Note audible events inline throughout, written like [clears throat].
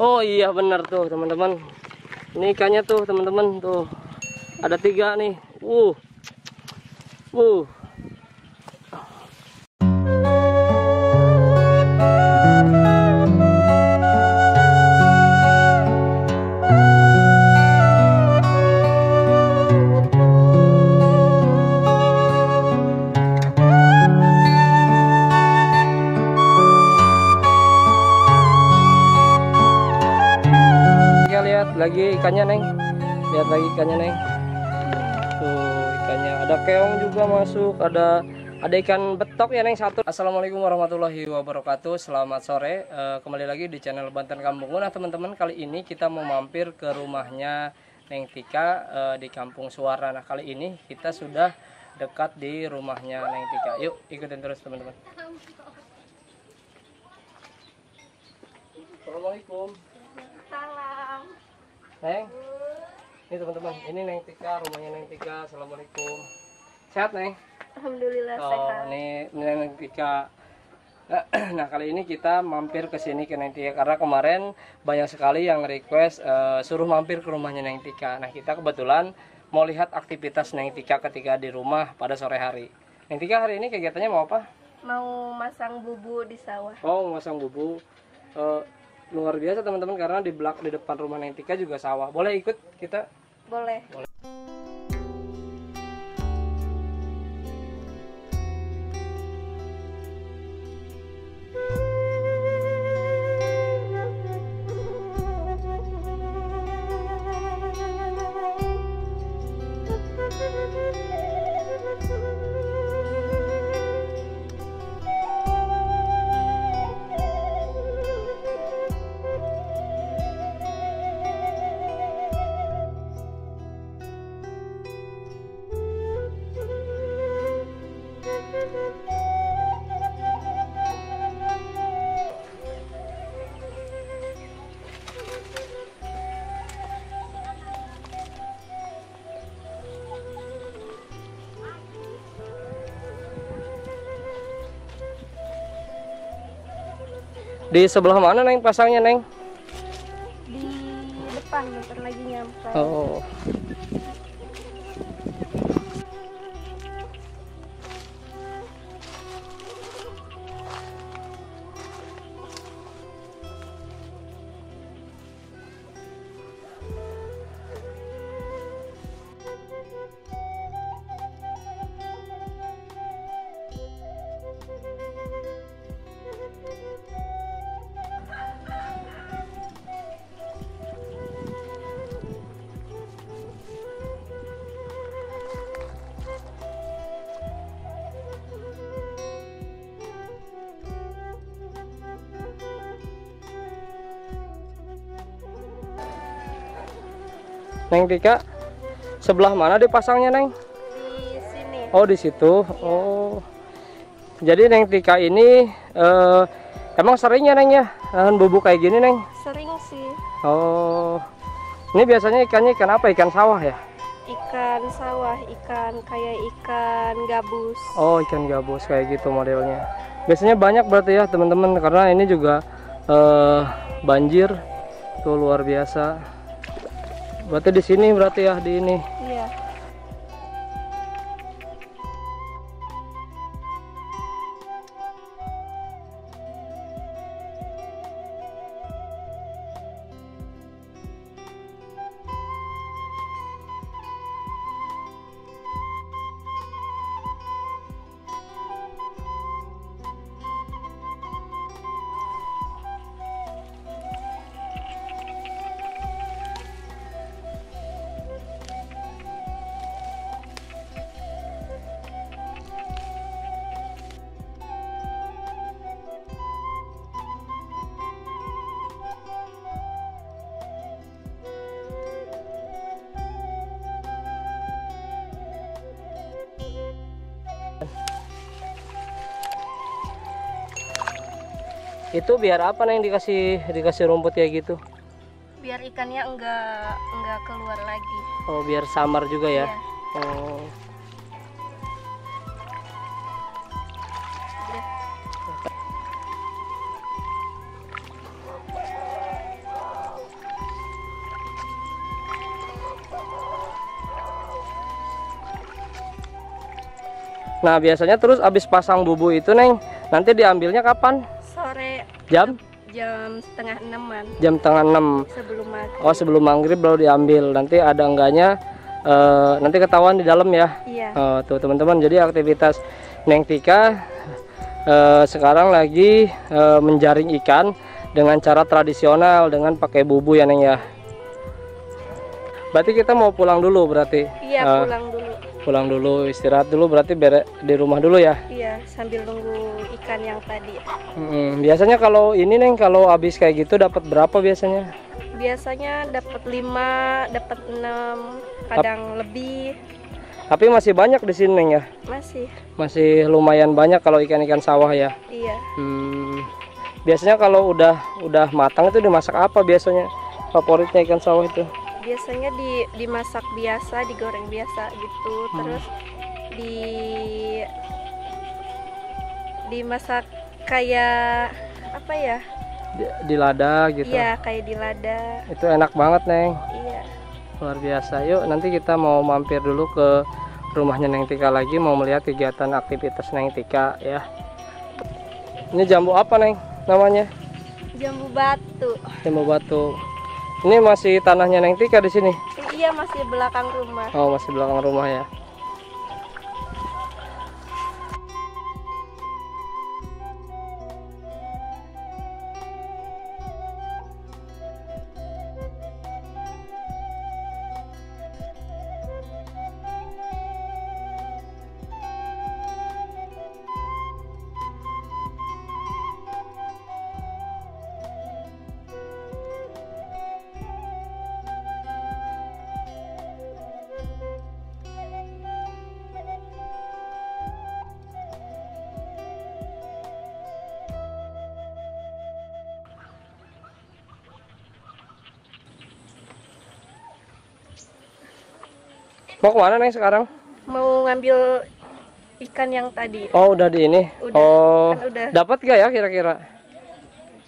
Oh iya benar tuh teman-teman. Ini ikannya tuh teman-teman tuh. Ada tiga nih. Uh. Uh. Lihat lagi ikannya neng. Lihat lagi ikannya neng. Tuh ikannya ada keong juga masuk. Ada ada ikan betok ya neng satu. Assalamualaikum warahmatullahi wabarakatuh. Selamat sore. Eh, kembali lagi di channel Banten Kampung. Nah teman-teman kali ini kita mau mampir ke rumahnya Neng Tika eh, di Kampung Suara. Nah kali ini kita sudah dekat di rumahnya Neng Tika. Yuk ikutin terus teman-teman. Assalamualaikum. Salam. Neng, ini teman-teman, ini Neng Tika, rumahnya Neng Tika. Assalamualaikum. Sehat Neng? Alhamdulillah Oh, sehat. ini, ini Neng Tika. [clears throat] Nah kali ini kita mampir ke sini ke Neng Tika karena kemarin banyak sekali yang request eh, suruh mampir ke rumahnya Neng Tika. Nah kita kebetulan mau lihat aktivitas Neng Tika ketika di rumah pada sore hari. Neng Tika hari ini kegiatannya mau apa? Mau masang bubu di sawah. Oh masang bubu. Eh, luar biasa teman-teman karena di belak di depan rumah Neng Tika juga sawah. Boleh ikut kita Boleh. Di sebelah mana Neng pasangnya Neng? Di depan bentar lagi nyampe. Oh. Neng Tika, sebelah mana dipasangnya Neng? Di sini. Oh di situ. Oh. Jadi Neng Tika ini eh, emang seringnya Neng ya nahan bubuk kayak gini Neng? Sering sih Oh. Ini biasanya ikannya ikan apa? Ikan sawah ya? ikan sawah, ikan kayak ikan gabus. Oh ikan gabus kayak gitu modelnya. Biasanya banyak berarti ya teman-teman karena ini juga eh, banjir tuh luar biasa. Berarti di sini berarti ya di ini. itu biar apa neng dikasih dikasih rumput ya gitu biar ikannya enggak enggak keluar lagi oh biar samar juga ya yeah. oh Nah biasanya terus abis pasang bubu itu neng, nanti diambilnya kapan? Jam? jam setengah enaman Jam tengah 6 sebelum maghrib. Oh sebelum maghrib baru diambil. Nanti ada enggaknya, eh, nanti ketahuan di dalam ya. Iya. Oh, tuh teman-teman, jadi aktivitas Neng Tika eh, sekarang lagi eh, menjaring ikan dengan cara tradisional dengan pakai bubu ya Neng ya. Berarti kita mau pulang dulu berarti. Iya Eh, pulang dulu. Pulang dulu istirahat dulu berarti bere di rumah dulu ya. Iya sambil nunggu ikan yang tadi. Mm, biasanya kalau ini Neng kalau habis kayak gitu dapat berapa biasanya? Biasanya dapat 5, dapat 6, kadang lebih. Tapi masih banyak di sini Neng ya. Masih. Masih lumayan banyak kalau ikan-ikan sawah ya. Iya. Hmm, biasanya kalau udah udah matang itu dimasak apa biasanya? Favoritnya ikan sawah itu? Biasanya di dimasak biasa, digoreng biasa gitu. Hmm. Terus di dimasak kayak apa ya? Di, di lada gitu. Iya, kayak di lada. Itu enak banget, Neng. Iya. Luar biasa. Yuk, nanti kita mau mampir dulu ke rumahnya Neng Tika lagi mau melihat kegiatan aktivitas Neng Tika ya. Ini jambu apa, Neng? Namanya? Jambu batu. Jambu batu. Ini masih tanahnya Neng Tika di sini. Iya, masih belakang rumah. Oh, masih belakang rumah ya. Mau ke mana Neng sekarang? Mau ngambil ikan yang tadi. Oh, udah di ini. Udah, oh, kan udah. dapat gak ya kira-kira?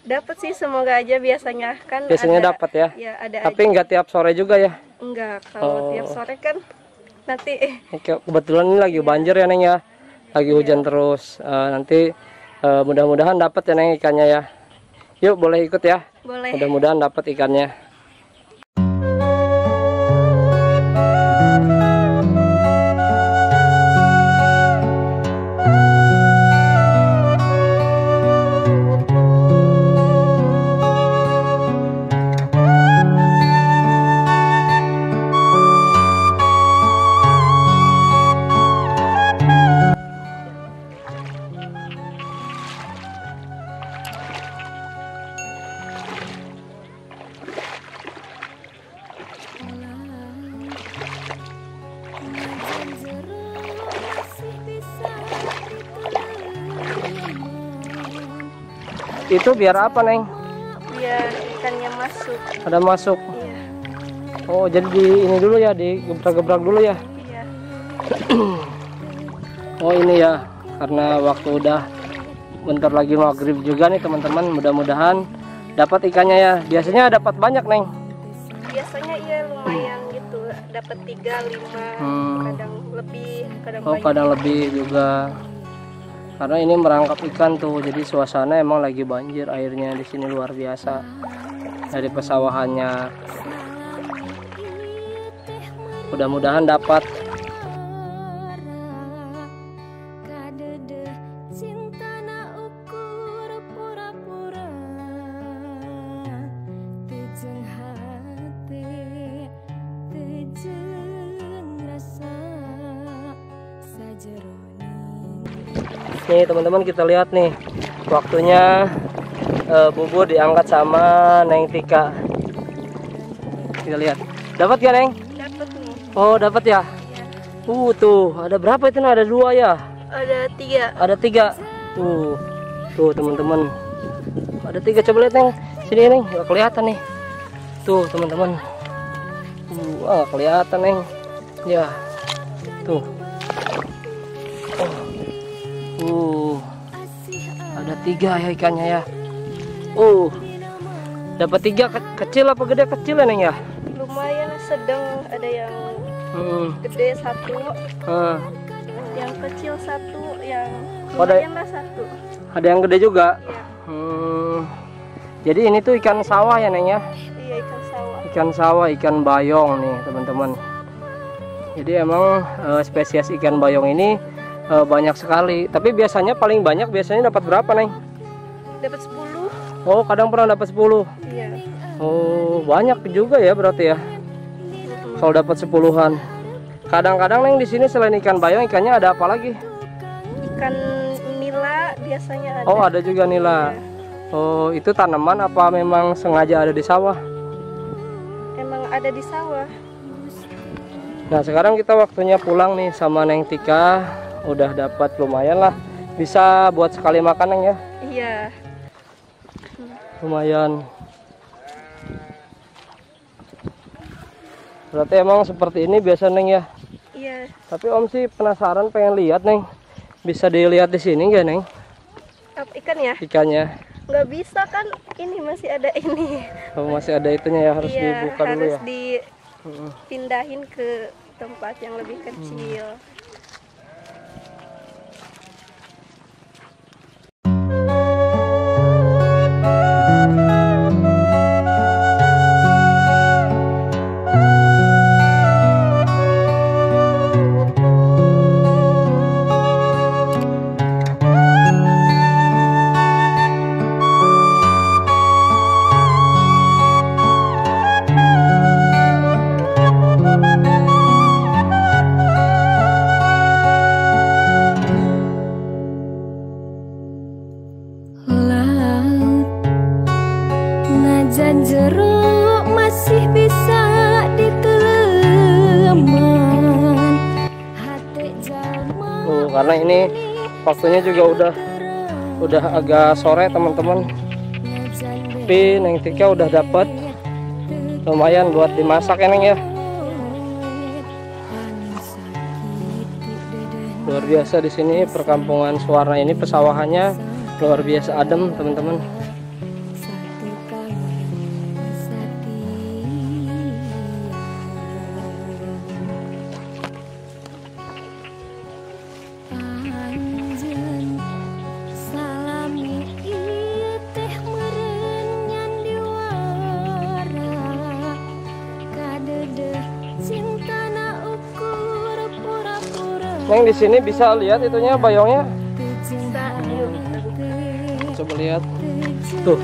Dapat sih semoga aja biasanya kan Biasanya dapat ya. Ya, ada Tapi nggak tiap sore juga ya. Enggak, kalau Oh. tiap sore kan nanti eh, Kebetulan ini lagi banjir ya Neng ya. Lagi hujan terus. Eh, nanti eh, mudah-mudahan dapat ya Neng ikannya ya. Yuk boleh ikut ya. boleh. Mudah-mudahan dapat ikannya. Itu biar apa Neng? Biar ikannya masuk. Ada masuk. Iya. Oh jadi di ini dulu ya, digebrak-gebrak dulu ya. Iya. [clears throat] Oh ini ya, karena waktu udah bentar lagi maghrib juga nih teman-teman. Mudah-mudahan dapat ikannya ya. Biasanya dapat banyak neng. Biasanya iya lumayan gitu. Dapat 3, 5, Hmm. kadang lebih, kadang Oh banyak. kadang lebih juga. Karena ini merangkap ikan tuh, jadi suasana emang lagi banjir airnya di sini luar biasa dari pesawahannya. Mudah-mudahan dapat. Nih teman-teman kita lihat nih waktunya eh, bubur diangkat sama Neng Tika. Kita lihat. Dapat ya Neng? Dapat nih. Oh dapat ya. Iya. Uh tuh ada berapa itu? Ada dua ya. Ada tiga. Ada tiga. Tuh tuh teman-teman. Ada tiga coba lihat Neng. Sini Neng nggak kelihatan nih. Tuh teman-teman. Uh, ah, kelihatan Neng. Ya. Tuh. Oh. Uh, ada tiga ya ikannya ya. Uh, dapat tiga Ke- kecil apa gede kecil ya Neng ya? Lumayan sedang ada yang Hmm. gede satu, ah. yang kecil satu yang Oh, ada- lumayan lah satu Ada yang gede juga. Iya. Hmm. Jadi ini tuh ikan sawah ya Neng ya? iya ikan sawah Ikan sawah, ikan bayong nih teman-teman. Jadi emang eh, spesies ikan bayong ini eh, banyak sekali. Tapi biasanya paling banyak biasanya dapat berapa Neng? dapat 10 Oh kadang pernah dapat 10 iya Oh banyak juga ya berarti ya. Kalau dapat sepuluhan Kadang-kadang Neng di sini selain ikan bayong ikannya ada apa lagi? ikan nila biasanya ada Oh ada juga nila Iya. Oh itu tanaman apa memang sengaja ada di sawah? emang ada di sawah Nah sekarang kita waktunya pulang nih sama Neng Tika Udah dapat lumayan lah. Bisa buat sekali makan Neng ya. Iya. Lumayan. Berarti emang seperti ini biasa Neng ya? Iya. Tapi Om sih penasaran pengen lihat Neng. Bisa dilihat di sini nggak Neng? Ikan ya? Ikannya. Nggak bisa kan? Ini masih ada ini. Oh, masih ada itunya ya harus iya dibuka dulu harus ya? Mm-mm. dipindahin ke tempat yang lebih kecil. laut waktunya juga udah udah agak sore teman-teman. Tapi Neng Tika udah dapat lumayan buat dimasak ya Neng ya. Luar biasa di sini perkampungan Suwarna ini pesawahannya luar biasa adem teman-teman Neng di sini bisa lihat itunya bayongnya bisa coba lihat. Tuh.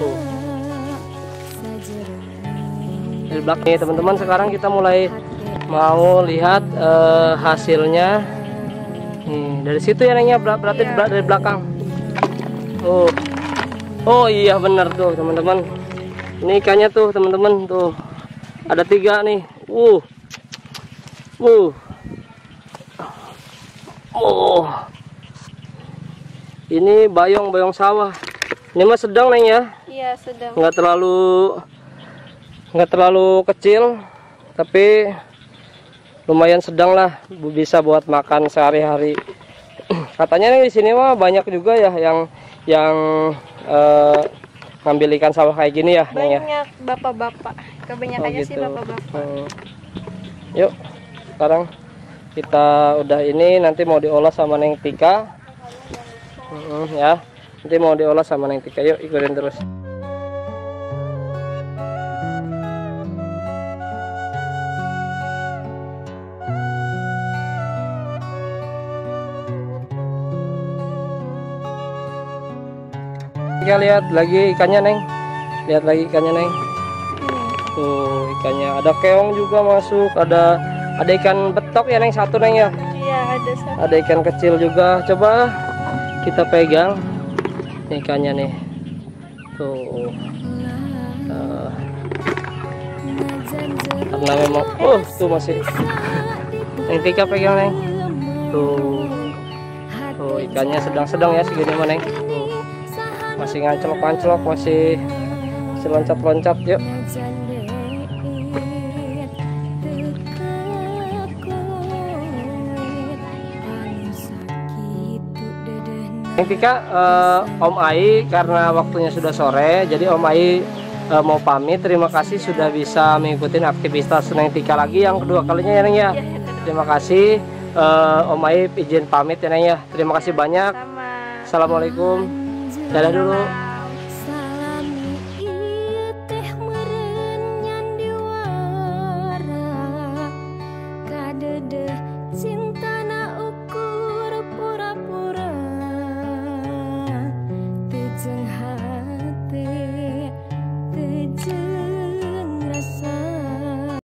Tuh. dari belakang. Teman-teman sekarang kita mulai mau lihat eh, hasilnya. Nih dari situ ya nengnya ber- berarti ber- dari belakang. Oh oh iya benar tuh teman-teman. Ini ikannya tuh teman-teman. Tuh. Ada tiga nih. Uh. Uh oh. Ini bayong bayong sawah. Ini mah sedang neng ya? Iya sedang. Nggak terlalu nggak terlalu kecil tapi lumayan sedang lah bu- bisa buat makan sehari-hari. [clears throat] Katanya nih di sini mah banyak juga ya yang yang eh, ngambil ikan sawah kayak gini ya Neng ya? Banyak bapak-bapak. Kebanyakannya sih bapak-bapak. Hmm. yuk sekarang kita udah ini nanti mau diolah sama Neng Tika. Mm, ya. Nanti mau diolah sama Neng Tika. Yuk ikutin terus. Kita lihat lagi ikannya Neng. Lihat lagi ikannya Neng. Tuh ikannya. Ada keong juga masuk ada ada ikan betok ya Neng? Satu Neng ya? Iya ada satu. Ada ikan kecil juga. Coba kita pegang Ini ikannya nih. Tuh. Karena memang oh tuh masih. Neng Tika pegang Neng. Tuh. Tuh ikannya sedang-sedang ya segini mah Neng. Tuh. Masih nganclok-nganclok masih masih loncat-loncat yuk Neng Tika, eh, Om Ai karena waktunya sudah sore, jadi Om Ai eh, mau pamit. Terima kasih sudah bisa mengikuti aktivitas Neng Tika lagi yang kedua kalinya ya Neng ya. Terima kasih. Eh, Om Aib izin pamit ya Neng ya. Terima kasih banyak. Sama. Assalamualaikum. Dadah dulu.